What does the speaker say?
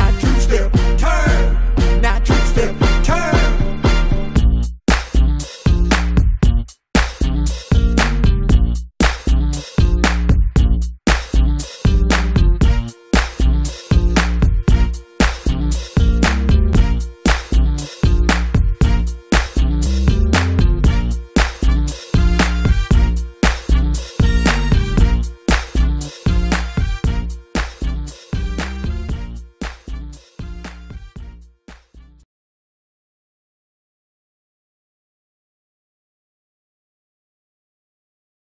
I two-step.